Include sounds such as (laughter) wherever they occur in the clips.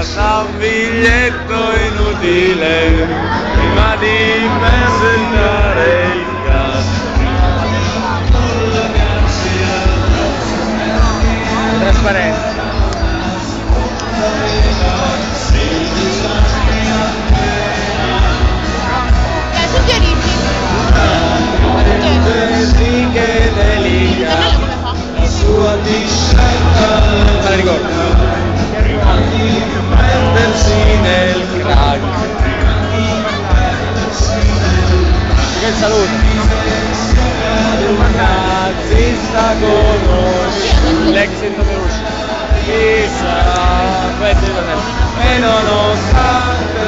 un biglietto inutile prima di presentare il caso. Trasparenza. Nazista conosci L'ex Indonesia. chissà Questo è il e nonostante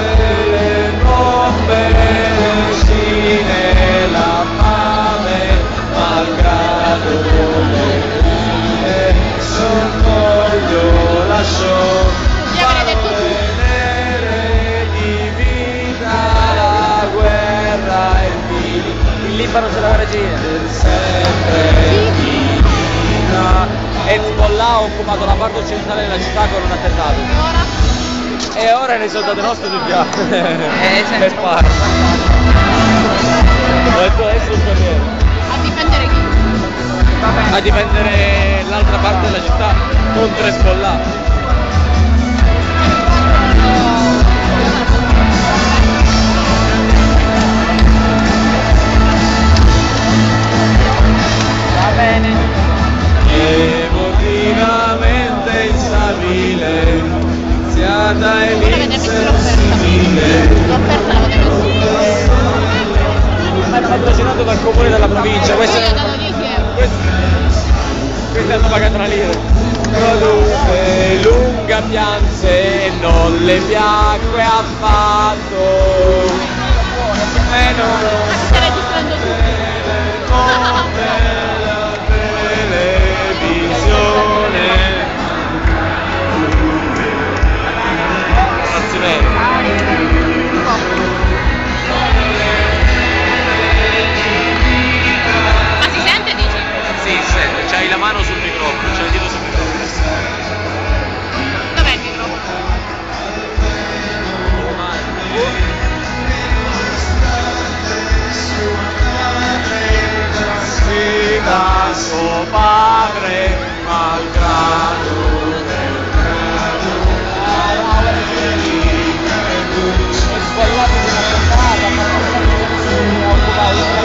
le bombe, le scine, la fame, malgrado le cure, l'orgoglio lasciò vedere di vita Il Libano c'è la regina. Hezbollah ha occupato la parte occidentale della città con un attentato. E ora? E ora nei soldati nostri tutti Eh, sì. (laughs) Per sparare. Ho detto adesso il corriere. A difendere chi? A difendere l'altra parte della città contro Hezbollah. Ora persa. insensibile. L'ho persa la potevo è patrocinato dal comune della provincia. 10 euro. Questi hanno pagato una lira. Produsse lunga pianse e non le piacque affatto. Microfono, c'hai il dito sul microfono. Dov'è il microfono? da suo padre, malgrado del Sbagliato di una puntata, ma non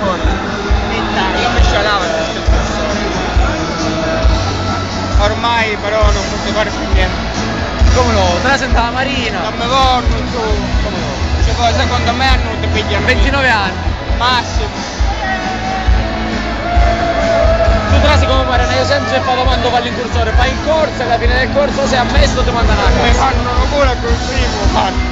ancora. Io mi scialavo in questo Ormai però non posso fare più niente. Come no? Te la senta la Marina. Non mi vogliono tu. Come no? Cioè, poi secondo me hanno ti pigliano. 29 anni. Massimo. Tu trasi come Marina, io sempre fatto quando va all'incursore, fai in corsa e alla fine del corso sei ammesso ti mandano a Mi casa. fanno pure col primo fanno.